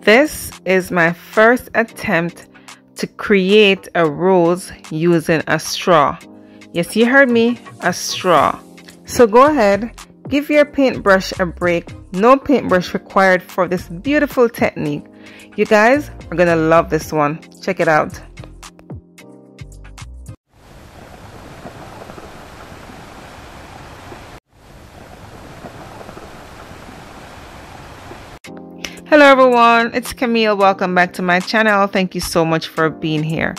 This is my first attempt to create a rose using a straw. Yes, you heard me, a straw. So go ahead, give your paintbrush a break. No paintbrush required for this beautiful technique. You guys are gonna love this one. Check it out. Hello everyone, it's Camile. Welcome back to my channel. Thank you so much for being here.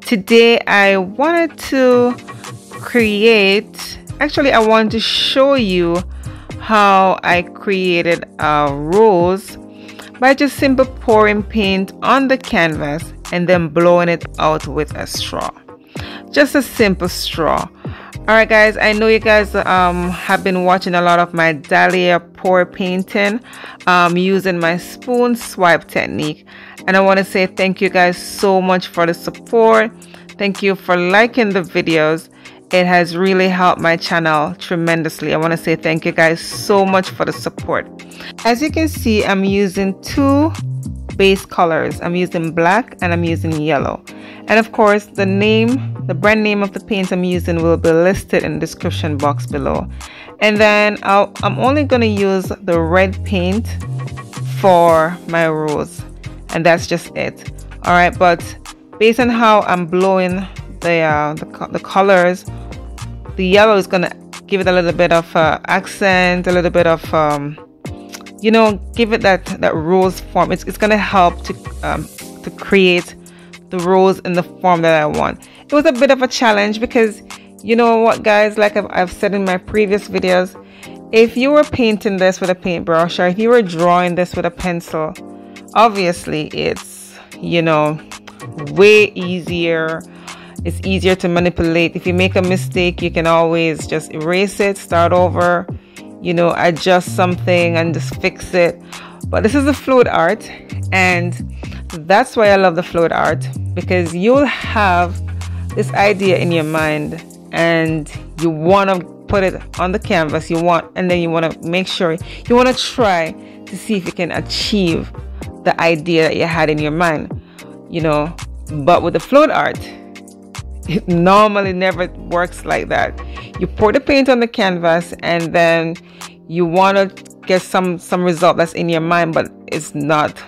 Today I wanted to create, actually I wanted to show you how I created uh, a rose by just simply pouring paint on the canvas and then blowing it out with a straw. Just a simple straw all right guys i know you guys um, have been watching a lot of my dahlia pour painting um, using my spoon swipe technique. And i want to say thank you guys so much for the support. Thank you for liking the videos. It has really helped my channel tremendously. I want to say thank you guys so much for the support. As you can see i'm using two base colors. I'm using black and i'm using yellow. And of course, the name, the brand name of the paint I'm using will be listed in the description box below. And then i am only going to use the red paint for my rose. And that's just it. All right, but based on how I'm blowing the, uh, the, the colors, the yellow is going to give it a little bit of uh, accent, a little bit of, um, you know, give it that, that rose form. It's, it's going to help to, um, to create the rose in the form that I want. It was a bit of a challenge because you know what guys, like I've, I've said in my previous videos, if you were painting this with a paintbrush or if you were drawing this with a pencil, obviously it's, you know, way easier. It's easier to manipulate. If you make a mistake, you can always just erase it, start over, you know, adjust something and just fix it. But this is a fluid art and that's why I love the fluid art because you'll have this idea in your mind and you want to put it on the canvas you want and then you want to make sure you want to try to see if you can achieve the idea that you had in your mind you know? But with the fluid art it normally never works like that. You pour the paint on the canvas and then you want to get some some result that's in your mind but it's not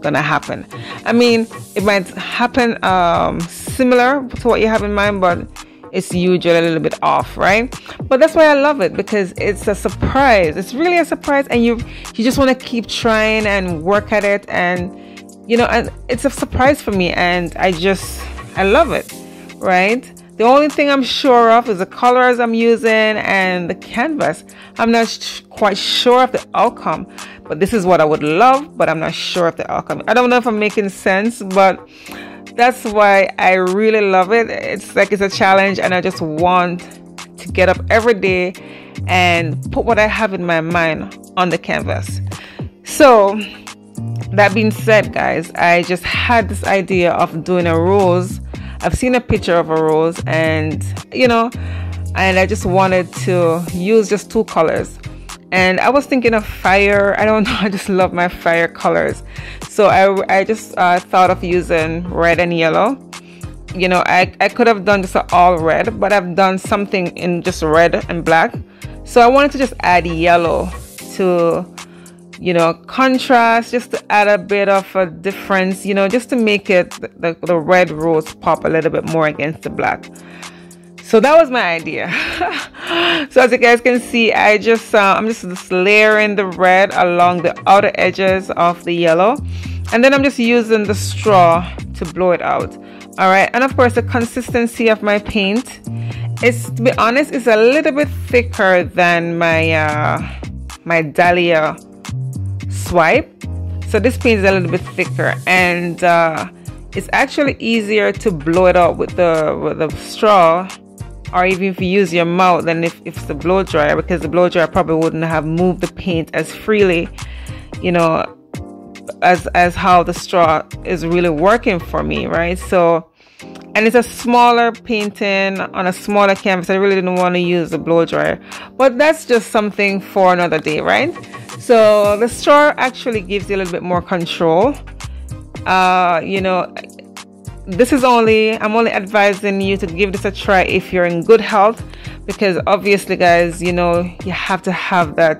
gonna happen. I mean, it might happen um, similar to what you have in mind, but it's usually a little bit off, right? But that's why I love it because it's a surprise. It's really a surprise, and you you just want to keep trying and work at it, and you know, and it's a surprise for me, and I just I love it, right? The only thing I'm sure of is the colors I'm using and the canvas. I'm not sh- quite sure of the outcome, but this is what I would love, but I'm not sure of the outcome. I don't know if I'm making sense, but that's why I really love it. It's like it's a challenge, and I just want to get up every day and put what I have in my mind on the canvas. So, that being said, guys, I just had this idea of doing a rose I've seen a picture of a rose and you know and I just wanted to use just two colors. And I was thinking of fire. I don't know I just love my fire colors. So I, I just uh, thought of using red and yellow. You know I, I could have done just all red but I've done something in just red and black. So I wanted to just add yellow to you know, contrast, just to add a bit of a difference, you know, just to make it the, the red rose pop a little bit more against the black. So that was my idea. so as you guys can see, I just, uh, I'm just layering the red along the outer edges of the yellow. And then I'm just using the straw to blow it out. All right. And of course, the consistency of my paint is, to be honest, is a little bit thicker than my, uh, my Dahlia swipe. So this paint is a little bit thicker and uh, it's actually easier to blow it out with the, with the straw or even if you use your mouth than if, if it's the blow dryer because the blow dryer probably wouldn't have moved the paint as freely, you know, as as how the straw is really working for me, right? So and it's a smaller painting on a smaller canvas. I really didn't want to use the blow dryer, but that's just something for another day, right? So the straw actually gives you a little bit more control. Uh, you know this is only i'm only advising you to give this a try if you're in good health because obviously guys you know you have to have that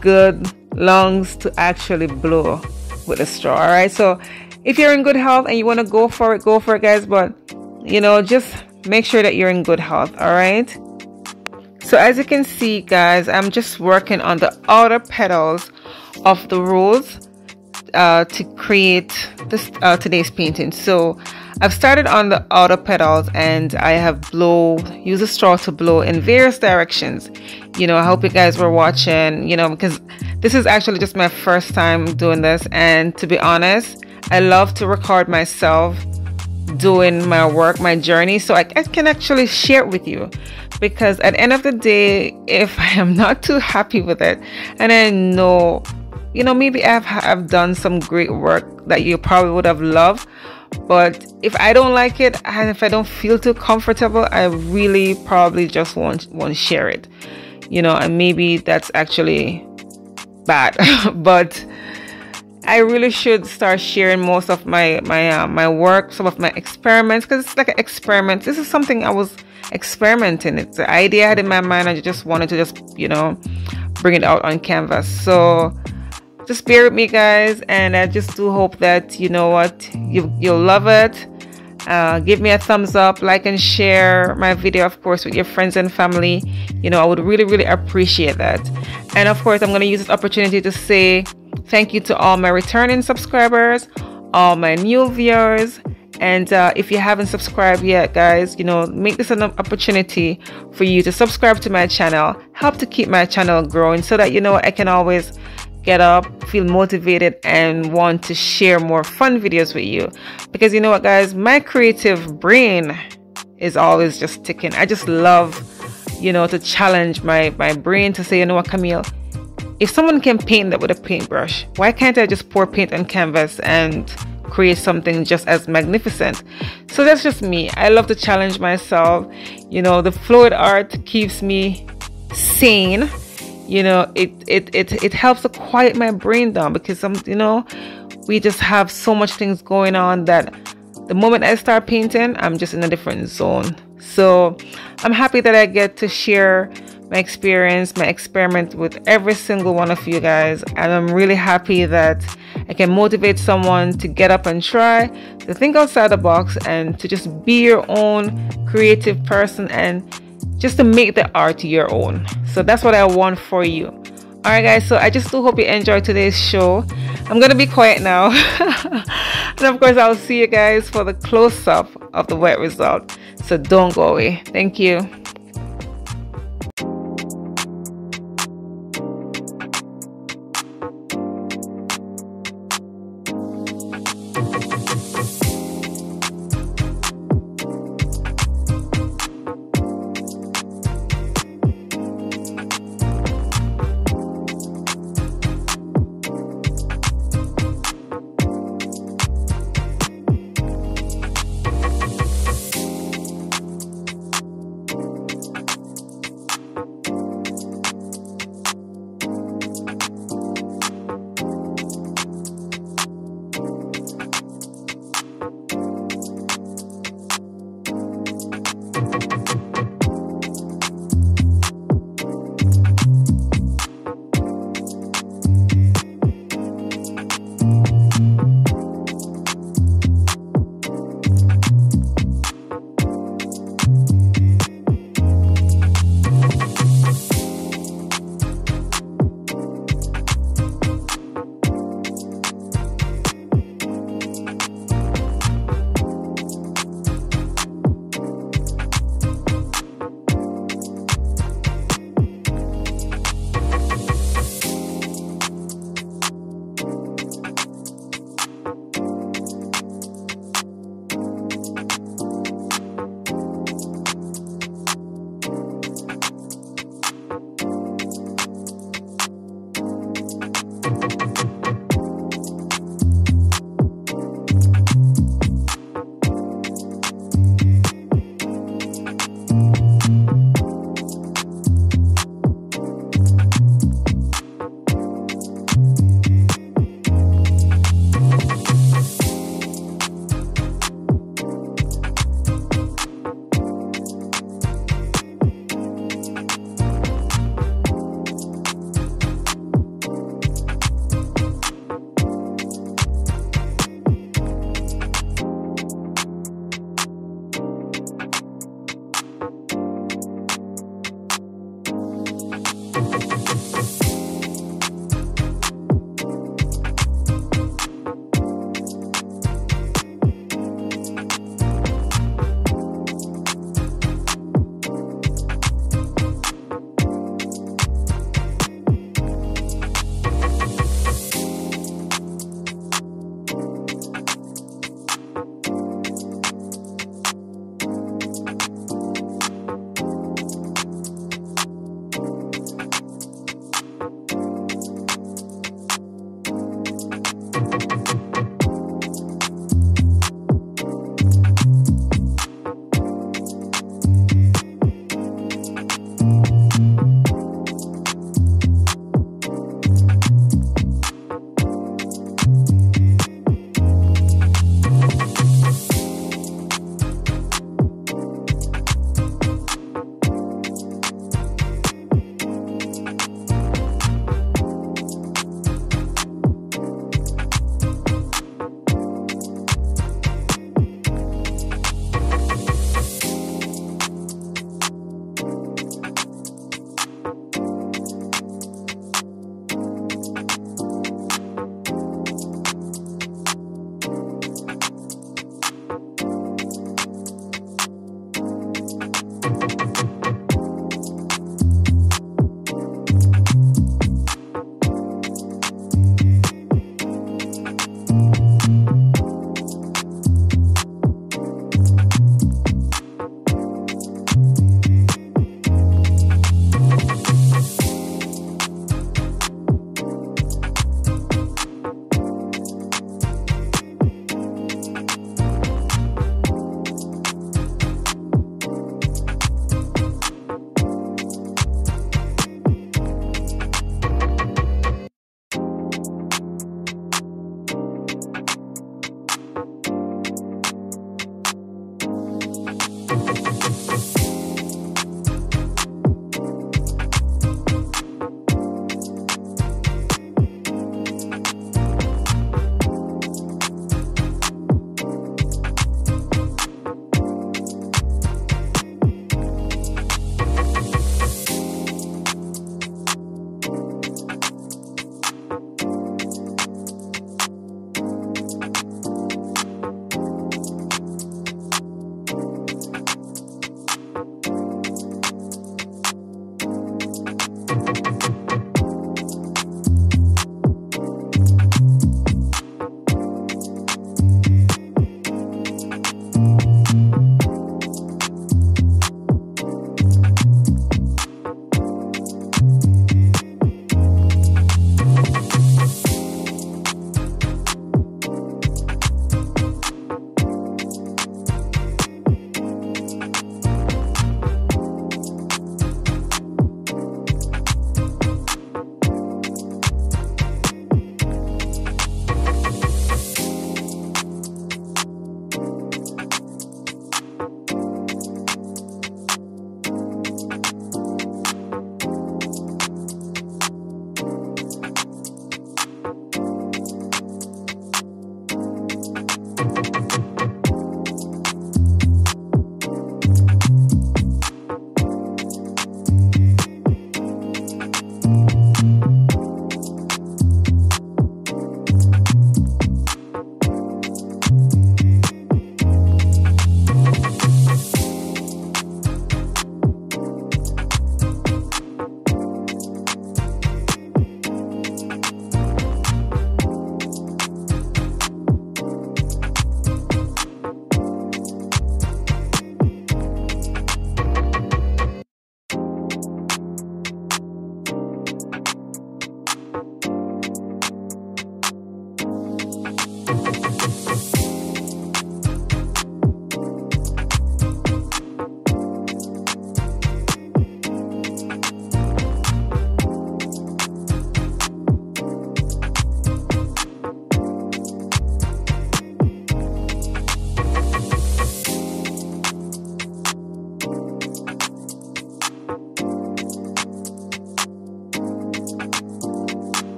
good lungs to actually blow with a straw all right? So if you're in good health and you want to go for it go for it guys but you know just make sure that you're in good health all right so as you can see guys I'm just working on the outer petals of the rose uh, to create this uh, today's painting. So I've started on the outer petals and I have blow use a straw to blow in various directions. You know I hope you guys were watching you know because this is actually just my first time doing this. And to be honest I love to record myself doing my work, my journey, so I, I, can actually share it with you. Because at the end of the day, if I am not too happy with it, and I know, you know, maybe I've, I've done some great work that you probably would have loved, but if I don't like it and if I don't feel too comfortable, I really probably just won't won't share it. You know, and maybe that's actually bad, but I really should start sharing most of my my uh, my work, some of my experiments, because it's like an experiment. This is something I was experimenting. It's the idea I had in my mind. I just wanted to just you know bring it out on canvas. So just bear with me, guys, and I just do hope that you know what you you'll love it. Uh, give me a thumbs up, like and share my video, of course, with your friends and family. You know, I would really, really appreciate that. And of course, I'm going to use this opportunity to say Thank you to all my returning subscribers, all my new viewers. And uh, if you haven't subscribed yet, guys, you know, make this an opportunity for you to subscribe to my channel, help to keep my channel growing so that, you know, I can always get up, feel motivated, and want to share more fun videos with you. Because you know what, guys, my creative brain is always just ticking. I just love, you know, to challenge my, my brain to say, you know what, Camile, if someone can paint that with a paintbrush, why can't I just pour paint on canvas and create something just as magnificent? So that's just me. I love to challenge myself. You know, the fluid art keeps me sane. You know, it it it it helps to quiet my brain down because some you know, we just have so much things going on that the moment I start painting, I'm just in a different zone. So I'm happy that I get to share my experience, my experiment with every single one of you guys. And I'm really happy that I can motivate someone to get up and try, to think outside the box, and to just be your own creative person and just to make the art your own. So that's what I want for you. All right, guys. So I just do hope you enjoyed today's show. I'm gonna be quiet now, and of course, I'll see you guys for the close up of the wet result. So don't go away. Thank you.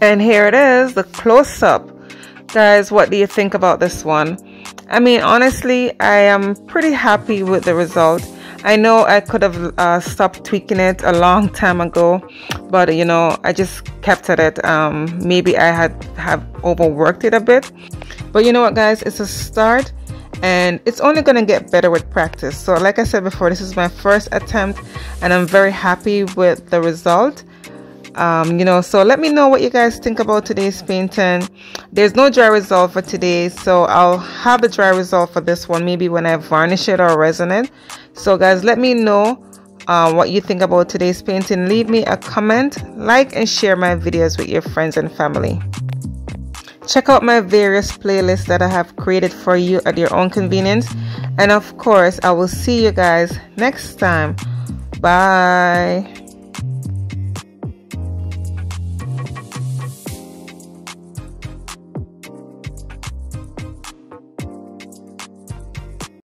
And here it is the close-up. Guys what do you think about this one? I mean honestly I am pretty happy with the result. I know I could have uh, stopped tweaking it a long time ago but you know I just kept at it. Um, maybe I had have overworked it a bit. But you know what guys? It's a start and it's only going to get better with practice. So like I said before this is my first attempt and I'm very happy with the result um, you know so let me know what you guys think about today's painting. There's no dry result for today so I'll have a dry result for this one maybe when I varnish it or resin it so guys let me know uh, what you think about today's painting. Leave me a comment like and share my videos with your friends and family. Check out my various playlists that I have created for you at your own convenience. And of course I will see you guys next time. Bye